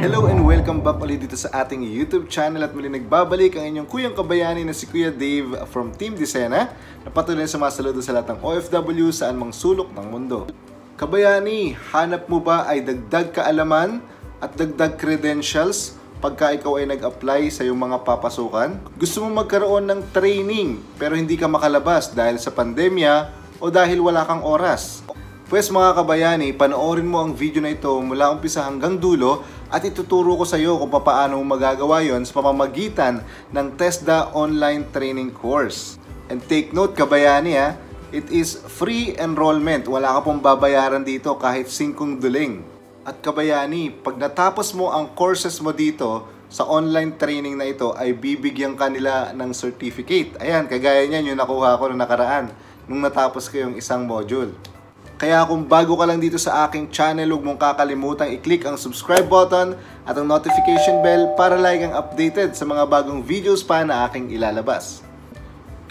Hello and welcome back ulit dito sa ating YouTube channel at muli nagbabalik ang inyong kuyang kabayani na si Kuya Dave from Team Disena na patuloy na sumasaludo sa lahat ng OFW saan mang sulok ng mundo. Kabayani, hanap mo ba ay dagdag kaalaman at dagdag credentials pagka ikaw ay nag-apply sa iyong mga papasukan? Gusto mo magkaroon ng training pero hindi ka makalabas dahil sa pandemya o dahil wala kang oras? Pwes mga kabayani, panoorin mo ang video na ito mula umpisa hanggang dulo at ituturo ko sa iyo kung paano magagawa yon sa pamamagitan ng TESDA online training course. And take note kabayani ha, it is free enrollment. Wala ka pong babayaran dito kahit singkong duling. At kabayani, pag natapos mo ang courses mo dito sa online training na ito ay bibigyan ka nila ng certificate. Ayan, kagaya niyan yung nakuha ko na nakaraan nung natapos ko yung isang module. Kaya kung bago ka lang dito sa aking channel, huwag mong kakalimutang i-click ang subscribe button at ang notification bell para like ang updated sa mga bagong videos pa na aking ilalabas.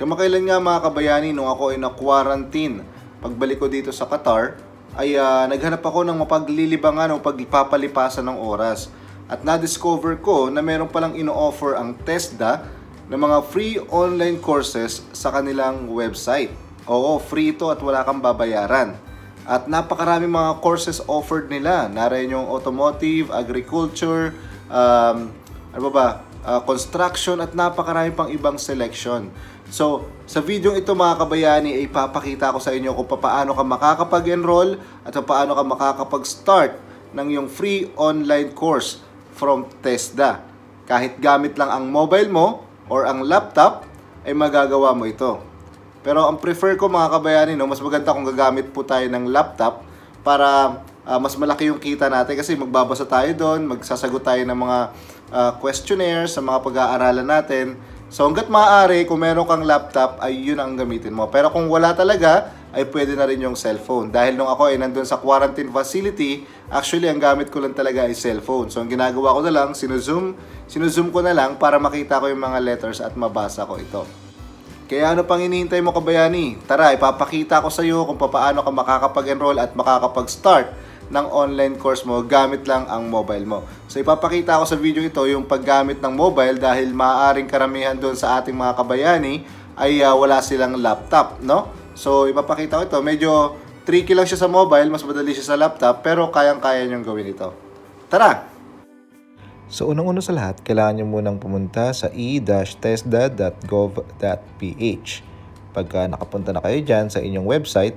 Kamakailan nga mga kabayani nung ako ay na-quarantine pagbalik ko dito sa Qatar, ay uh, naghanap ako ng mapaglilibangan o pagpapalipasan ng oras. At na-discover ko na meron palang ino-offer ang TESDA ng mga free online courses sa kanilang website. Oo, free ito at wala kang babayaran. At napakarami mga courses offered nila. Narayan yung automotive, agriculture, um, ano ba ba, uh, construction at napakarami pang ibang selection. So, sa video ito mga kabayani ay ipapakita ko sa inyo kung paano ka makakapag-enroll at paano ka makakapag-start ng yung free online course from TESDA. Kahit gamit lang ang mobile mo or ang laptop, ay magagawa mo ito. Pero ang prefer ko mga kabayani, no, mas maganda kung gagamit po tayo ng laptop para uh, mas malaki yung kita natin kasi magbabasa tayo doon, magsasagot tayo ng mga uh, questionnaires sa mga pag-aaralan natin. So hanggat maaari, kung meron kang laptop, ay yun ang gamitin mo. Pero kung wala talaga, ay pwede na rin yung cellphone. Dahil nung ako ay nandun sa quarantine facility, actually ang gamit ko lang talaga ay cellphone. So ang ginagawa ko na lang, sinuzoom, sinuzoom ko na lang para makita ko yung mga letters at mabasa ko ito. Kaya ano pang hinihintay mo kabayani? Tara, ipapakita ko sa iyo kung paano ka makakapag-enroll at makakapag-start ng online course mo gamit lang ang mobile mo. So ipapakita ko sa video ito yung paggamit ng mobile dahil maaaring karamihan doon sa ating mga kabayani ay uh, wala silang laptop, no? So ipapakita ko ito, medyo tricky lang siya sa mobile, mas madali siya sa laptop, pero kayang-kaya niyong gawin ito. Tara! So unang-una sa lahat, kailangan nyo munang pumunta sa e-tesda.gov.ph. Pagka nakapunta na kayo dyan sa inyong website,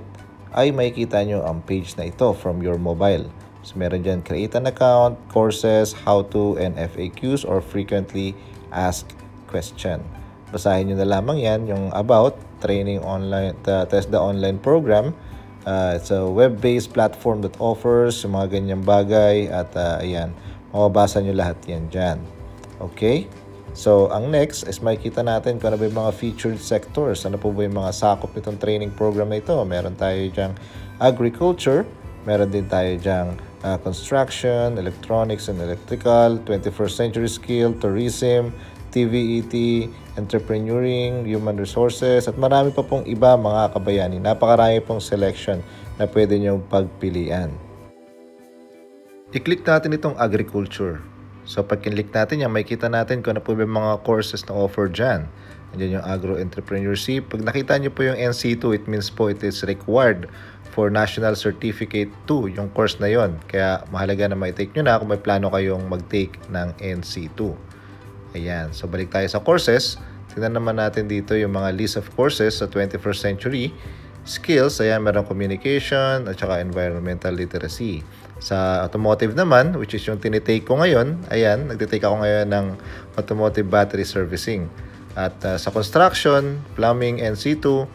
ay makikita nyo ang page na ito from your mobile. So meron dyan create an account, courses, how to, and FAQs or frequently asked question. Basahin nyo na lamang yan, yung about, training online, the TESDA online program. Uh, it's a web-based platform that offers mga ganyang bagay at uh, ayan, Mababasa nyo lahat yan dyan. Okay? So, ang next is makikita natin kung ano ba yung mga featured sectors. Ano po ba yung mga sakop nitong training program na ito. Meron tayo dyang agriculture, meron din tayo dyang uh, construction, electronics and electrical, 21st century skill, tourism, TVET, e entrepreneuring, human resources, at marami pa pong iba mga kabayani. Napakarami pong selection na pwede nyo pagpilian i-click natin itong agriculture. So pag kinlik natin yan, makikita natin kung ano po yung mga courses na offer dyan. Andiyan yung agro-entrepreneurship. Pag nakita nyo po yung NC2, it means po it is required for National Certificate 2, yung course na yon. Kaya mahalaga na may take nyo na kung may plano kayong mag-take ng NC2. Ayan. So balik tayo sa courses. Tingnan naman natin dito yung mga list of courses sa 21st century skills. Ayan, meron communication at saka environmental literacy. Sa automotive naman, which is yung tinitake ko ngayon, ayan, nagtitake ako ngayon ng automotive battery servicing. At uh, sa construction, plumbing, NC2,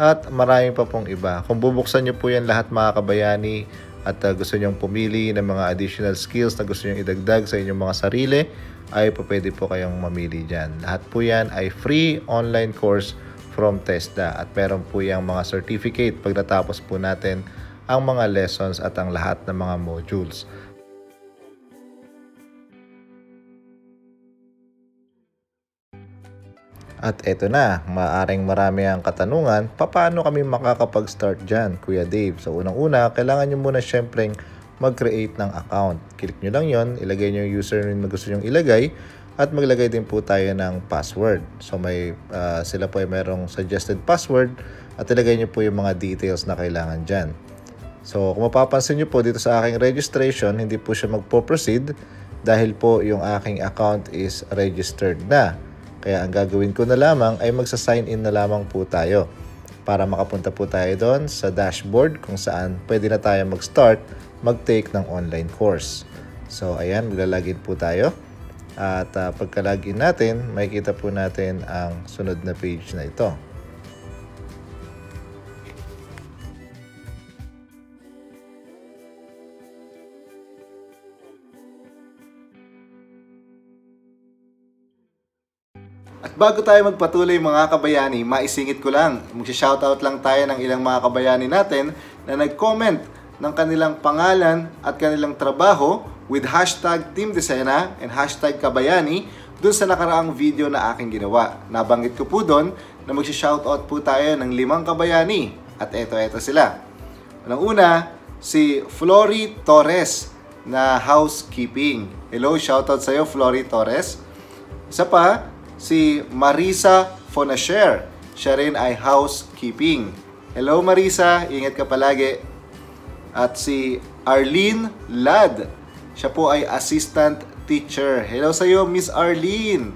at maraming pa pong iba. Kung bubuksan nyo po yan lahat mga kabayani at uh, gusto nyong pumili ng mga additional skills na gusto nyong idagdag sa inyong mga sarili, ay pwede po kayong mamili dyan. Lahat po yan ay free online course from TESDA at meron po yung mga certificate pag natapos po natin ang mga lessons at ang lahat ng mga modules. At eto na, maaring marami ang katanungan, paano kami makakapag-start dyan, Kuya Dave? So unang-una, kailangan nyo muna syempreng mag-create ng account. Click nyo lang yon, ilagay nyo yung username na gusto nyo ilagay at maglagay din po tayo ng password. So may uh, sila po ay merong suggested password at ilagay nyo po yung mga details na kailangan dyan. So kung mapapansin nyo po dito sa aking registration, hindi po siya magpo-proceed dahil po yung aking account is registered na. Kaya ang gagawin ko na lamang ay magsa-sign in na lamang po tayo para makapunta po tayo doon sa dashboard kung saan pwede na tayo mag-start mag-take ng online course. So ayan, maglalagin po tayo. At uh, pagka-login natin, makikita po natin ang sunod na page na ito. At bago tayo magpatuloy mga kabayani, maisingit ko lang, magsha-shoutout lang tayo ng ilang mga kabayani natin na nag-comment ng kanilang pangalan at kanilang trabaho with hashtag Team Desena and hashtag Kabayani dun sa nakaraang video na aking ginawa. Nabanggit ko po doon na magsha-shoutout po tayo ng limang kabayani at eto-eto sila. Unang una, si Flory Torres na housekeeping. Hello, shoutout sa iyo Flory Torres. Isa pa, si Marisa Fonasher. Siya rin ay housekeeping. Hello Marisa, ingat ka palagi. At si Arlene Lad. Siya po ay assistant teacher. Hello sa iyo, Miss Arlene.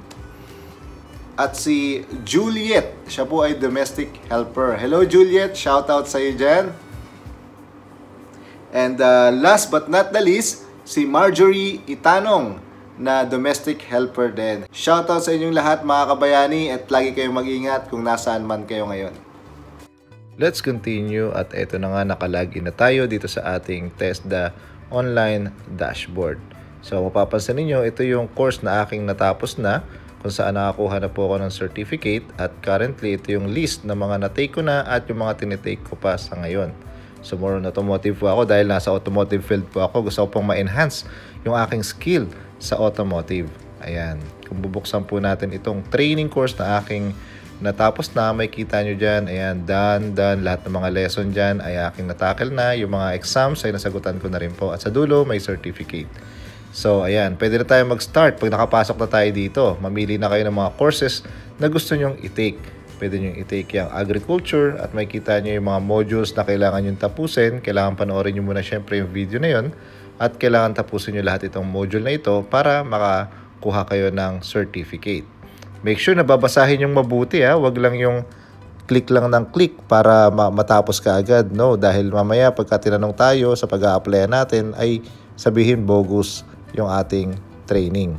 At si Juliet. Siya po ay domestic helper. Hello Juliet, shout out sa iyo dyan. And uh, last but not the least, si Marjorie Itanong na domestic helper din. Shoutout sa inyong lahat mga kabayani at lagi kayong mag-ingat kung nasaan man kayo ngayon. Let's continue at ito na nga nakalagi na tayo dito sa ating TESDA online dashboard. So mapapansin niyo ito yung course na aking natapos na kung saan nakakuha na po ako ng certificate at currently ito yung list ng mga na-take ko na at yung mga tinitake ko pa sa ngayon. So more on automotive po ako dahil nasa automotive field po ako. Gusto ko pong ma-enhance yung aking skill sa automotive. Ayan. Kung bubuksan po natin itong training course na aking natapos na, may kita nyo dyan. Ayan, done, done. Lahat ng mga lesson dyan ay aking natakil na. Yung mga exams ay nasagutan ko na rin po. At sa dulo, may certificate. So, ayan, pwede na tayo mag-start. Pag nakapasok na tayo dito, mamili na kayo ng mga courses na gusto nyong i-take pwede nyo i-take yung agriculture at makita nyo yung mga modules na kailangan nyo tapusin. Kailangan panoorin nyo muna syempre yung video na yon at kailangan tapusin nyo lahat itong module na ito para makakuha kayo ng certificate. Make sure na babasahin yung mabuti ha, wag lang yung click lang ng click para matapos ka agad. No, dahil mamaya pagka tinanong tayo sa pag-a-apply natin ay sabihin bogus yung ating training.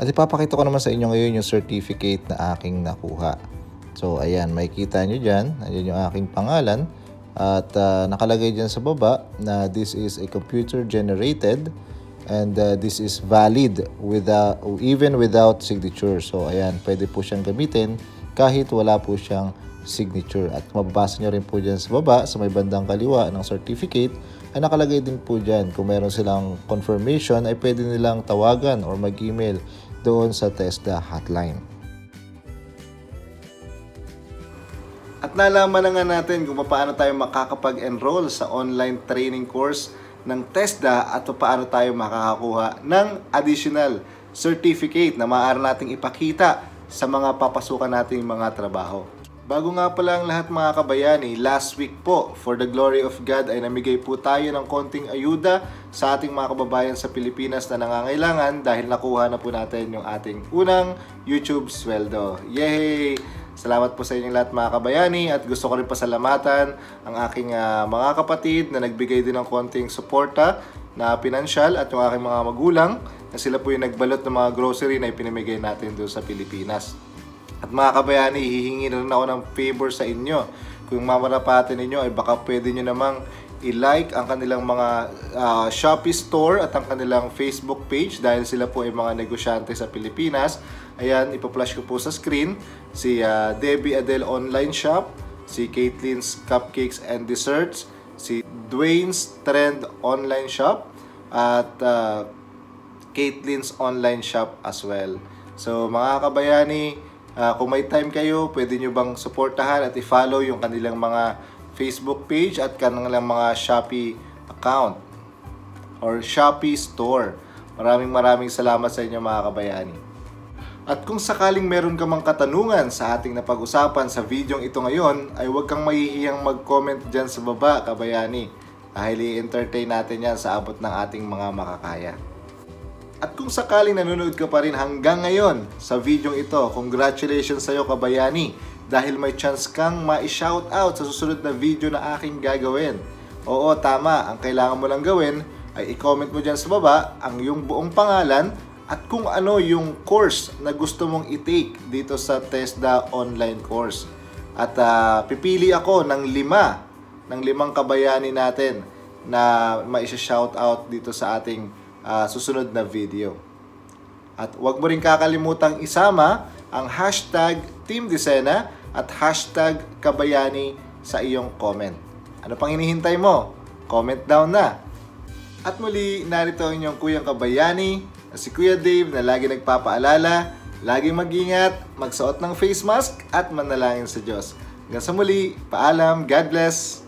At ipapakita ko naman sa inyo ngayon yung certificate na aking nakuha. So ayan, makikita nyo dyan. Ayan yung aking pangalan. At uh, nakalagay dyan sa baba na this is a computer generated and uh, this is valid without, even without signature. So ayan, pwede po siyang gamitin kahit wala po siyang signature. At mababasa nyo rin po dyan sa baba, sa may bandang kaliwa ng certificate, ay nakalagay din po dyan. Kung meron silang confirmation, ay pwede nilang tawagan or mag-email doon sa TESDA hotline. At nalaman na nga natin kung paano tayo makakapag-enroll sa online training course ng TESDA at paano tayo makakakuha ng additional certificate na maaari nating ipakita sa mga papasukan nating mga trabaho. Bago nga pala ang lahat mga kabayani, last week po, for the glory of God, ay namigay po tayo ng konting ayuda sa ating mga kababayan sa Pilipinas na nangangailangan dahil nakuha na po natin yung ating unang YouTube sweldo. Yay! Salamat po sa inyong lahat mga kabayani at gusto ko rin pasalamatan ang aking uh, mga kapatid na nagbigay din ng konting suporta na pinansyal at yung aking mga magulang na sila po yung nagbalot ng mga grocery na ipinamigay natin doon sa Pilipinas. At mga kabayani, hihingi na rin ako ng favor sa inyo. Kung mamarapatin ninyo ay baka pwede nyo namang i-like ang kanilang mga uh, Shopee store at ang kanilang Facebook page dahil sila po ay mga negosyante sa Pilipinas. Ayan, ipa-flash ko po sa screen si uh, Debbie Adele Online Shop, si Caitlin's Cupcakes and Desserts, si Dwayne's Trend Online Shop, at uh, Caitlin's Online Shop as well. So mga kabayani, Uh, kung may time kayo, pwede nyo bang suportahan at i-follow yung kanilang mga Facebook page at kanilang mga Shopee account or Shopee store. Maraming maraming salamat sa inyo mga kabayani. At kung sakaling meron ka mang katanungan sa ating napag-usapan sa videong ito ngayon, ay huwag kang mahihiyang mag-comment dyan sa baba, kabayani. Dahil i-entertain natin yan sa abot ng ating mga makakaya. At kung sakaling nanonood ka pa rin hanggang ngayon sa videong ito, congratulations sa'yo kabayani dahil may chance kang ma-shoutout sa susunod na video na aking gagawin. Oo, tama. Ang kailangan mo lang gawin ay i-comment mo dyan sa baba ang iyong buong pangalan at kung ano yung course na gusto mong i-take dito sa TESDA online course. At uh, pipili ako ng lima, ng limang kabayani natin na maisa-shout out dito sa ating uh, susunod na video. At huwag mo rin kakalimutang isama ang hashtag Team Disena at hashtag Kabayani sa iyong comment. Ano pang hinihintay mo? Comment down na. At muli, narito ang inyong Kuyang Kabayani na si Kuya Dave na lagi nagpapaalala, lagi mag-ingat, magsuot ng face mask at manalangin sa Diyos. Hanggang sa muli, paalam, God bless!